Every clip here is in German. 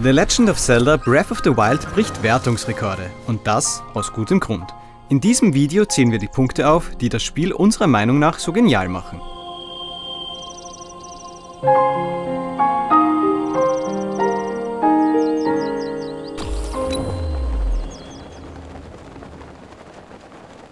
The Legend of Zelda Breath of the Wild bricht Wertungsrekorde und das aus gutem Grund. In diesem Video zählen wir die Punkte auf, die das Spiel unserer Meinung nach so genial machen.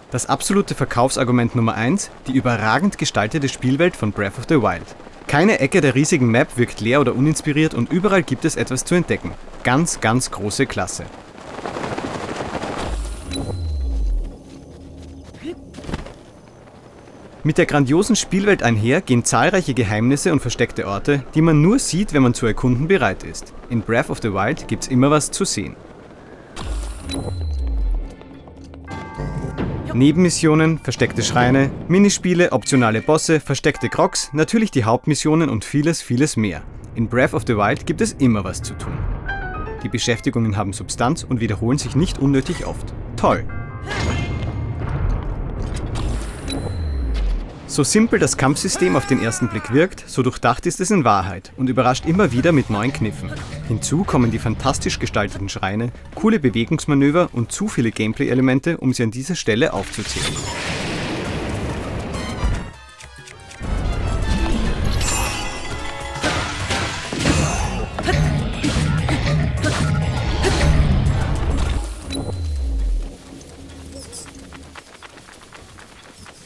Das absolute Verkaufsargument Nummer 1, die überragend gestaltete Spielwelt von Breath of the Wild. Keine Ecke der riesigen Map wirkt leer oder uninspiriert und überall gibt es etwas zu entdecken. Ganz, ganz große Klasse. Mit der grandiosen Spielwelt einher gehen zahlreiche Geheimnisse und versteckte Orte, die man nur sieht, wenn man zu erkunden bereit ist. In Breath of the Wild gibt's immer was zu sehen. Nebenmissionen, versteckte Schreine, Minispiele, optionale Bosse, versteckte Crocs, natürlich die Hauptmissionen und vieles, vieles mehr. In Breath of the Wild gibt es immer was zu tun. Die Beschäftigungen haben Substanz und wiederholen sich nicht unnötig oft. Toll! So simpel das Kampfsystem auf den ersten Blick wirkt, so durchdacht ist es in Wahrheit und überrascht immer wieder mit neuen Kniffen. Hinzu kommen die fantastisch gestalteten Schreine, coole Bewegungsmanöver und zu viele Gameplay-Elemente, um sie an dieser Stelle aufzuzählen.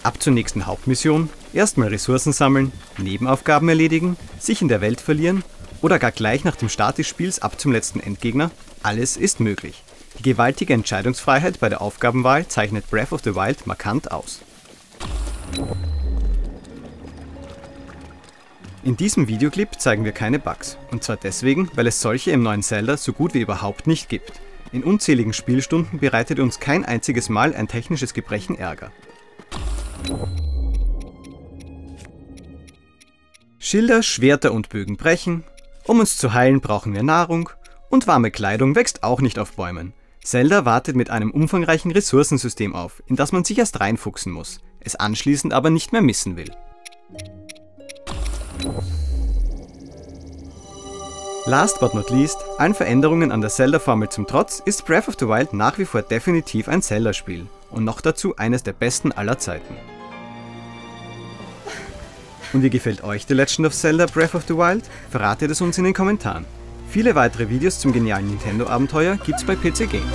Ab zur nächsten Hauptmission, erstmal Ressourcen sammeln, Nebenaufgaben erledigen, sich in der Welt verlieren oder gar gleich nach dem Start des Spiels ab zum letzten Endgegner, alles ist möglich. Die gewaltige Entscheidungsfreiheit bei der Aufgabenwahl zeichnet Breath of the Wild markant aus. In diesem Videoclip zeigen wir keine Bugs, und zwar deswegen, weil es solche im neuen Zelda so gut wie überhaupt nicht gibt. In unzähligen Spielstunden bereitet uns kein einziges Mal ein technisches Gebrechen Ärger. Schilder, Schwerter und Bögen brechen, um uns zu heilen brauchen wir Nahrung und warme Kleidung wächst auch nicht auf Bäumen. Zelda wartet mit einem umfangreichen Ressourcensystem auf, in das man sich erst reinfuchsen muss, es anschließend aber nicht mehr missen will. Last but not least, allen Veränderungen an der Zelda-Formel zum Trotz, ist Breath of the Wild nach wie vor definitiv ein Zelda-Spiel und noch dazu eines der besten aller Zeiten. Und wie gefällt euch The Legend of Zelda Breath of the Wild? Verratet es uns in den Kommentaren. Viele weitere Videos zum genialen Nintendo-Abenteuer gibt's bei PC Games.